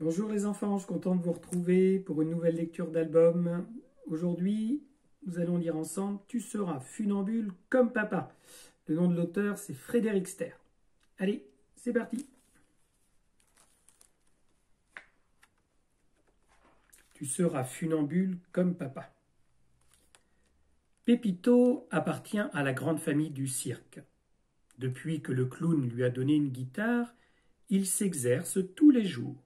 Bonjour les enfants, je suis content de vous retrouver pour une nouvelle lecture d'album. Aujourd'hui, nous allons lire ensemble Tu seras funambule comme papa. Le nom de l'auteur, c'est Frédéric Ster. Allez, c'est parti. Tu seras funambule comme papa. Pépito appartient à la grande famille du cirque. Depuis que le clown lui a donné une guitare, il s'exerce tous les jours.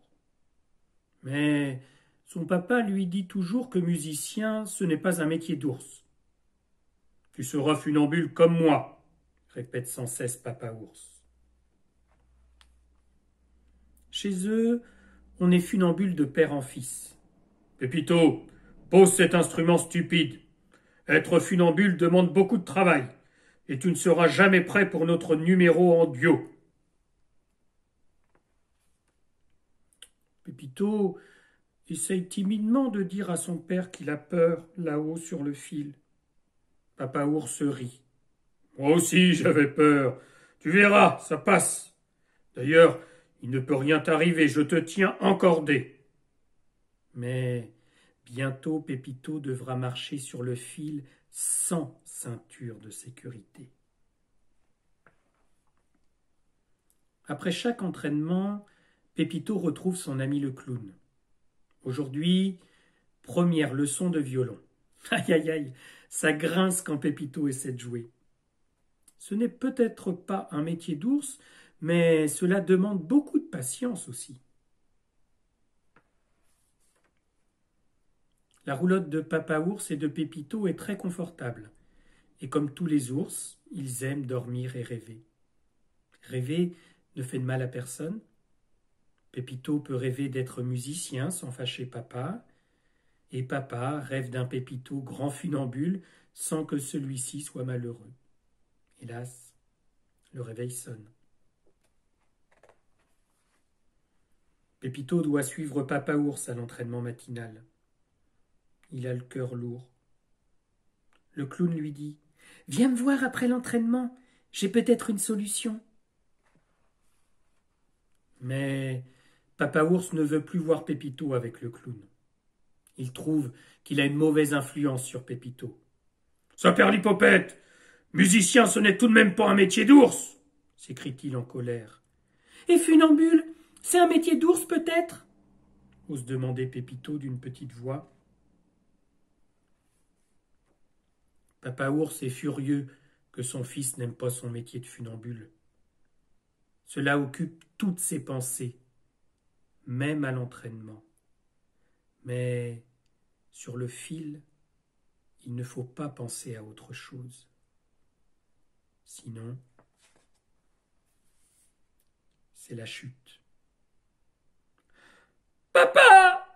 Mais son papa lui dit toujours que musicien, ce n'est pas un métier d'ours. Tu seras funambule comme moi, répète sans cesse papa ours. Chez eux, on est funambule de père en fils. Pépito, pose cet instrument stupide. Être funambule demande beaucoup de travail, et tu ne seras jamais prêt pour notre numéro en duo. Pépito essaye timidement de dire à son père qu'il a peur là-haut sur le fil. Papa ours rit. Moi aussi j'avais peur. Tu verras, ça passe. D'ailleurs, il ne peut rien t'arriver, je te tiens encordé. Mais bientôt Pépito devra marcher sur le fil sans ceinture de sécurité. Après chaque entraînement, Pépito retrouve son ami le clown. Aujourd'hui, première leçon de violon. Aïe aïe aïe, ça grince quand Pépito essaie de jouer. Ce n'est peut-être pas un métier d'ours, mais cela demande beaucoup de patience aussi. La roulotte de Papa Ours et de Pépito est très confortable. Et comme tous les ours, ils aiment dormir et rêver. Rêver ne fait de mal à personne, Pépito peut rêver d'être musicien sans fâcher papa, et papa rêve d'un Pépito grand funambule sans que celui-ci soit malheureux. Hélas, le réveil sonne. Pépito doit suivre Papa Ours à l'entraînement matinal. Il a le cœur lourd. Le clown lui dit Viens me voir après l'entraînement, j'ai peut-être une solution. Mais Papa Ours ne veut plus voir Pépito avec le clown. Il trouve qu'il a une mauvaise influence sur Pépito. Ça perd l'hypopète Musicien, ce n'est tout de même pas un métier d'ours s'écrie-t-il en colère. Et funambule, c'est un métier d'ours peut-être? ose demander Pépito d'une petite voix. Papa Ours est furieux que son fils n'aime pas son métier de funambule. Cela occupe toutes ses pensées même à l'entraînement. Mais sur le fil, il ne faut pas penser à autre chose. Sinon, c'est la chute. Papa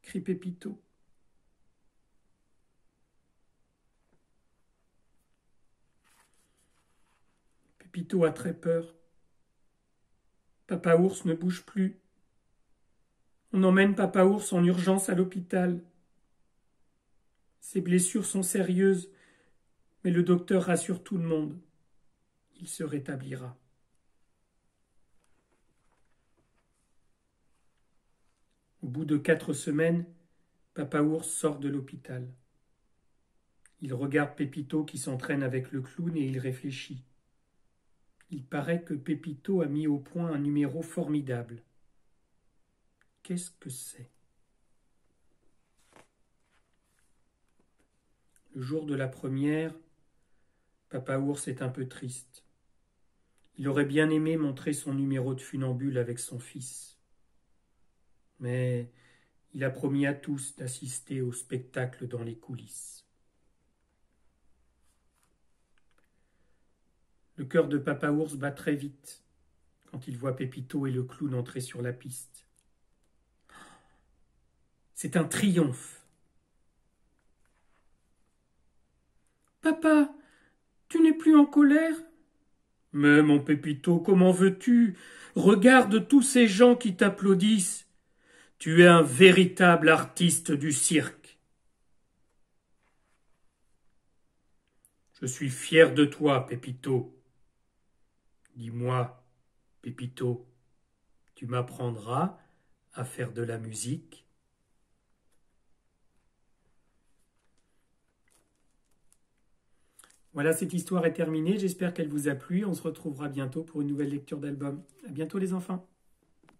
crie Pépito. Pépito a très peur. Papa ours ne bouge plus. On emmène Papa Ours en urgence à l'hôpital. Ses blessures sont sérieuses, mais le docteur rassure tout le monde. Il se rétablira. Au bout de quatre semaines, Papa Ours sort de l'hôpital. Il regarde Pépito qui s'entraîne avec le clown et il réfléchit. Il paraît que Pépito a mis au point un numéro formidable. Qu'est-ce que c'est? Le jour de la première, Papa Ours est un peu triste. Il aurait bien aimé montrer son numéro de funambule avec son fils. Mais il a promis à tous d'assister au spectacle dans les coulisses. Le cœur de Papa Ours bat très vite quand il voit Pépito et le clown entrer sur la piste. C'est un triomphe. Papa, tu n'es plus en colère? Mais mon Pépito, comment veux-tu? Regarde tous ces gens qui t'applaudissent. Tu es un véritable artiste du cirque. Je suis fier de toi, Pépito. Dis-moi, Pépito, tu m'apprendras à faire de la musique? Voilà, cette histoire est terminée. J'espère qu'elle vous a plu. On se retrouvera bientôt pour une nouvelle lecture d'album. À bientôt les enfants.